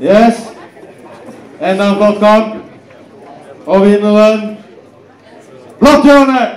Yes. En dan komt kom. Og vinneren Blattjørnet!